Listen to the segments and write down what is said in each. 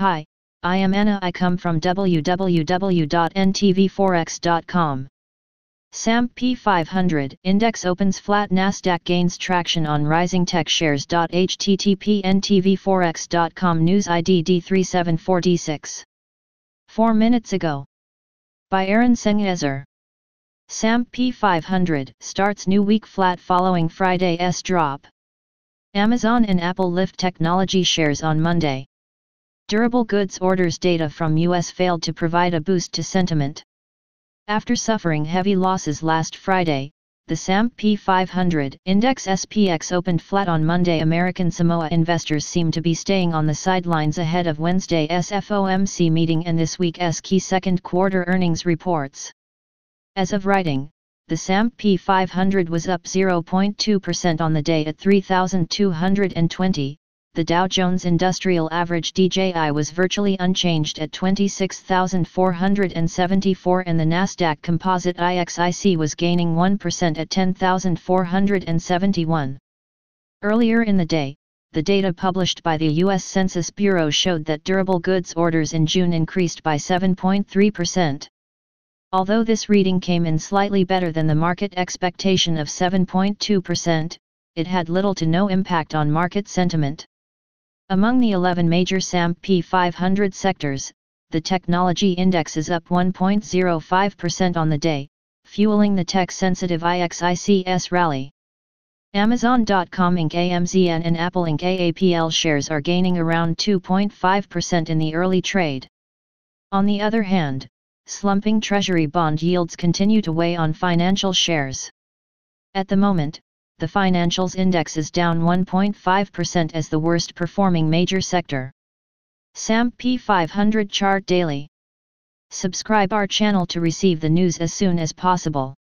Hi, I am Anna. I come from www.ntvforex.com. SAMP P500 index opens flat Nasdaq gains traction on rising tech shares. http ntvforex.com news ID D374D6. 4 minutes ago. By Eren Sengezer. SAMP P500 starts new week flat following Friday's drop. Amazon and Apple lift technology shares on Monday. Durable goods orders data from US failed to provide a boost to sentiment. After suffering heavy losses last Friday, the SAMP P500 index SPX opened flat on Monday. American Samoa investors seem to be staying on the sidelines ahead of Wednesday's FOMC meeting and this week's key second quarter earnings reports. As of writing, the SAMP P500 was up 0.2% on the day at 3,220, the Dow Jones Industrial Average DJI was virtually unchanged at 26,474 and the Nasdaq Composite IXIC was gaining 1% at 10,471. Earlier in the day, the data published by the U.S. Census Bureau showed that durable goods orders in June increased by 7.3%. Although this reading came in slightly better than the market expectation of 7.2%, it had little to no impact on market sentiment. Among the 11 major SAMP P500 sectors, the technology index is up 1.05% on the day, fueling the tech-sensitive IXICS rally. Amazon.com Inc. AMZN and Apple Inc. AAPL shares are gaining around 2.5% in the early trade. On the other hand, slumping Treasury bond yields continue to weigh on financial shares. At the moment, the financials index is down 1.5% as the worst performing major sector. SAMP P500 chart daily. Subscribe our channel to receive the news as soon as possible.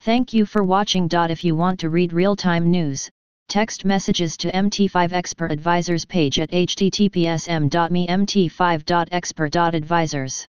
Thank you for watching. If you want to read real-time news, text messages to MT5 Expert Advisors page at https m.me mt5.expert.advisors.